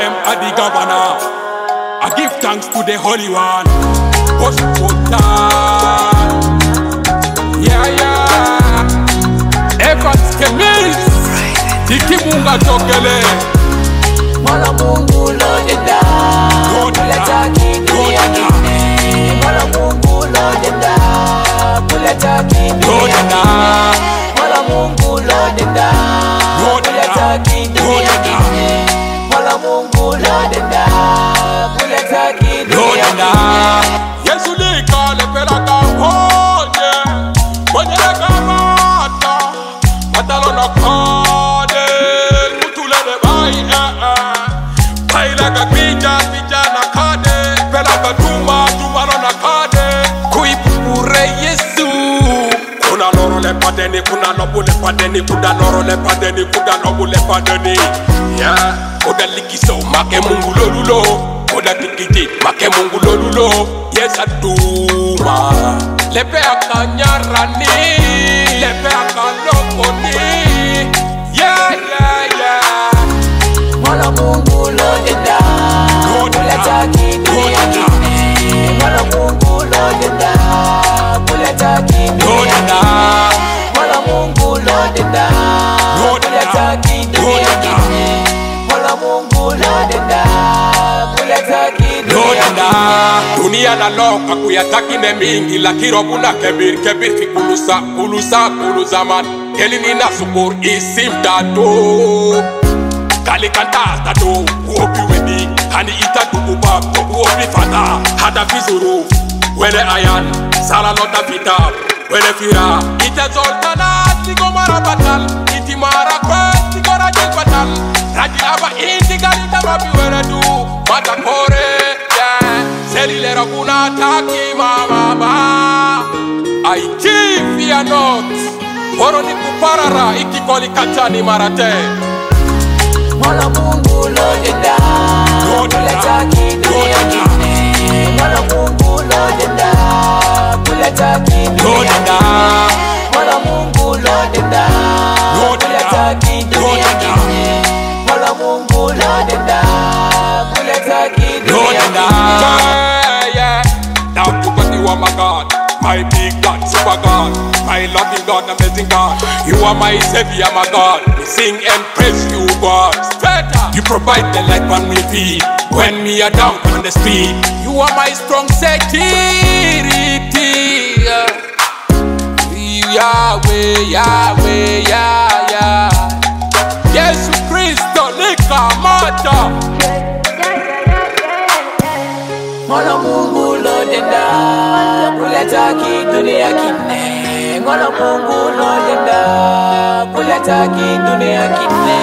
am the governor. I give thanks to the Holy One. Push Yeah, yeah. Evans Kemis. Ikimunga Chokele. Mola Mungu lodenda kuleta kidunia kine Mola Mungu lodenda kuleta kidunia kine Mola Mungu lodenda kuleta kidunia kine Mola Mungu manda yesu lika lepelaka wonye bonyeleka mata matalona kone kutulele bai ee bailaka kwija kwija na kane pelaka tuma tumano na kane kuipupure yesu. Kuna loro lepadeni kuna nobu lepadeni kuda loro lepadeni kuda nobu lepadeni ye yeah. odalikiso make mungulolulo lolulo Kuda kikiti make mungu lolulo Yes aduma Lepe akanyarani Lepe akalokoni. Yeah yeah yeah. Mola Mungu dunia naloka kuyataki ne mingi lakiro kebir kebir kikulusa kulusa kuluzaman kelini na sukur isimtatu kalikantastatu uopiweni hani itadukubakto uopifata hata fizuru wele ayan salalota pita wele fira itezoltana selilera kuna taki I give fear not. Horo ni kuparara ikikoli likachani marate Mola Mungu lodenda kuleta kidunia kine Mola Mungu kuleta kidunia Mola Mungu lodenda kuleta kidunia kine Mola Mungu kuleta kidunia. Now to God, are my God, my big God, super God, my loving God, amazing God. You are my Savior, my God. We sing and praise you, God. You provide the light on me feet when me are down on the street. You are my strong security. Yahweh, Yahweh, Yah, Yah. Yesu Kristo likamata. Mola Mungu lodenda kuleta kidunia kine Mola Mungu lodenda kuleta kidunia kine